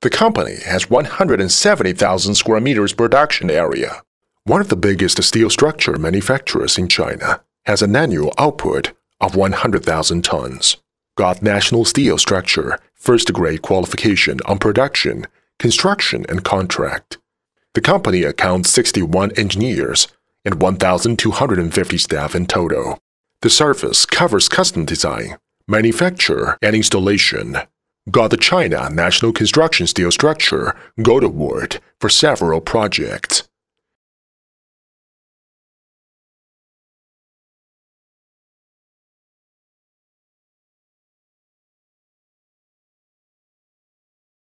The company has 170,000 square meters production area. One of the biggest steel structure manufacturers in China has an annual output of 100,000 tons. Got National Steel Structure first grade qualification on production, construction, and contract. The company accounts 61 engineers and 1,250 staff in total. The service covers custom design, manufacture, and installation. Got the China National Construction Steel Structure Gold Award for several projects.